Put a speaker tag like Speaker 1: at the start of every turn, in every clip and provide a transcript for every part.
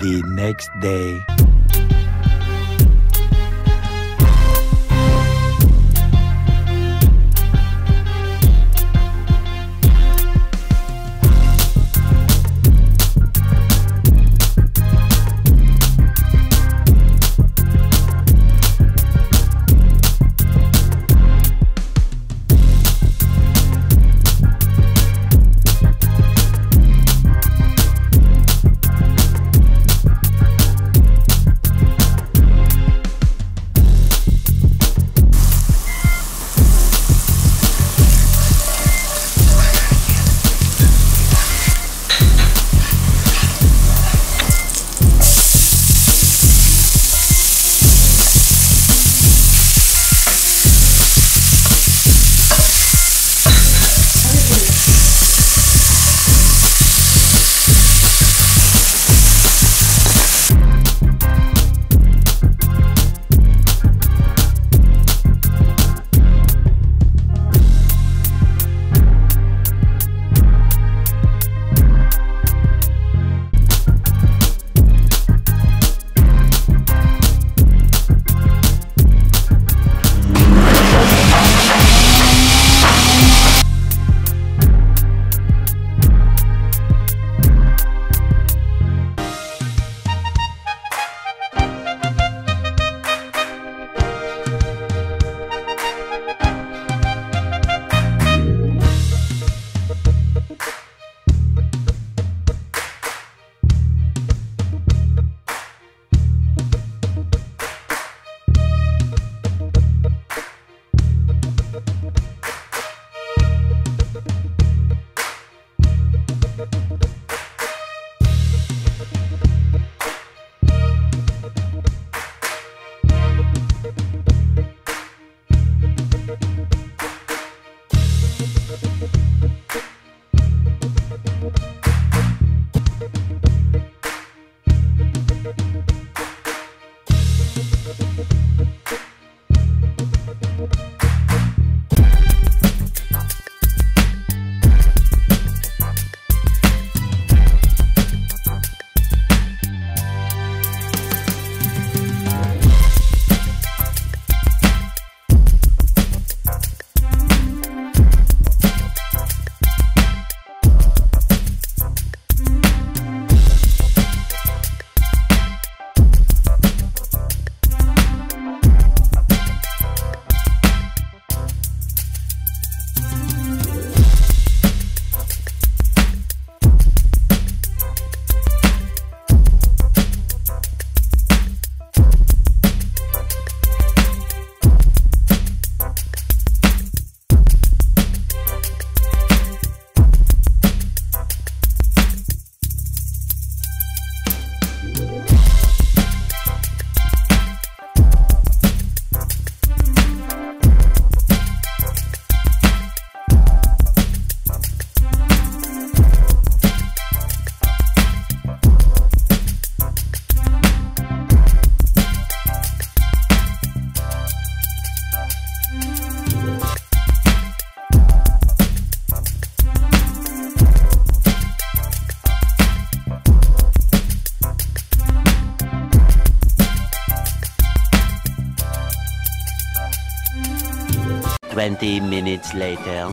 Speaker 1: the next day.
Speaker 2: Twenty minutes later.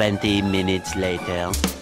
Speaker 2: 20 minutes later.